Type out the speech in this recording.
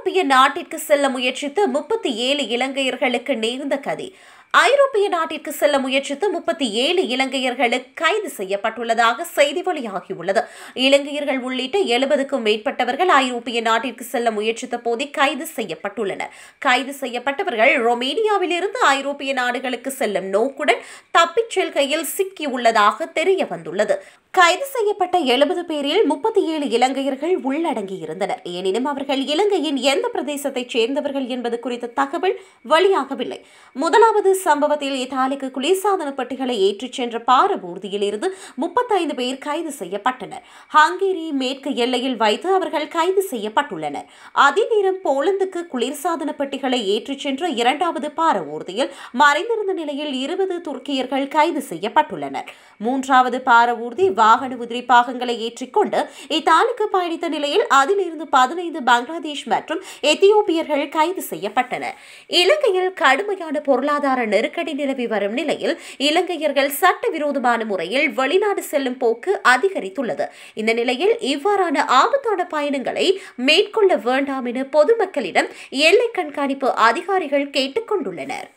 ஐரோப்பிய நாட்டிற்கு செல்ல முயற்சித்த முப்பத்தி ஏழு இலங்கையர்களுக்கு நேர்ந்த கதி. ஐரோப்பிய நாட்டிற்கு செல்ல முயற்சித்து முப்பத்தி ஏழு இலங்கையர்களுக்கு கைது செய்யப்பட்டுள்ளதாக செய்தி வெளியாகியுள்ளது. இலங்கையர்கள் உள்ளிட்ட எழுபதுக்கும் மேற்பட்டவர்கள் ஐரோப்பிய நாட்டிற்கு செல்ல முயற்சித்த போதே கைது செய்யப்பட்டுள்ளனர். கைது செய்யப்பட்டவர்கள் ரொமேனியாவிலிருந்து ஐரோப்பிய நாடுகளுக்கு செல்லும் நோக்குடன் தப்பிச் செல்கையில் சிக்கியுள்ளதாக தெரிய வந்துள்ளது கைது செய்யப்பட்ட எழுபது பேரில் முப்பத்தி ஏழு இலங்கையர்கள் உள்ளடங்கியிருந்தனர். எனினும் அவர்கள் இலங்கையின் எந்த பிரதேசத்தைச் சேர்ந்தவர்கள் என்பது குறித்த தகவல் வெளியாகவில்லை. முதலாவது சம்பவத்தில் இத்தாலிக்கு குளிர்சாதன பெட்டிகளை ஏற்றிச் சென்ற பாரபூர்தியில் இருந்து முப்பத்தைந்து பேர் கைது செய்யப்பட்டனர். ஹங்கேரி மேற்கு எல்லையில் வைத்து அவர்கள் கைது செய்யப்பட்டுள்ளனர். அதே நேரம் போலந்துக்கு குளிர்சாதன பெட்டிகளை ஏற்றிச் சென்ற இரண்டாவது பாரவூர்தியில் மறைந்திருந்த நிலையில் இருபது துருக்கியர்கள் கைது செய்யப்பட்டுள்ளனர். மூன்றாவது பாரவூர்தி வாகன உதிரி பாகங்களை ஏற்றிக்கொண்டு இத்தாலிக்கு பயணித்த நிலையில் அதிலிருந்து பதினைந்து பங்களாதேஷ் மற்றும் எத்தியோப்பியர்கள் கைது செய்யப்பட்டனர். இலங்கையில் கடுமையான பொருளாதார நெருக்கடி நிலவி வரும் நிலையில் இலங்கையர்கள் சட்டவிரோதமான முறையில் வெளிநாடு செல்லும் போக்கு அதிகரித்துள்ளது. இந்த நிலையில் இவ்வாறான ஆபத்தான பயணங்களை மேற்கொள்ள வேண்டாம் என பொதுமக்களிடம் எல்லை கண்காணிப்பு அதிகாரிகள் கேட்டுக்கொண்டுள்ளனர்.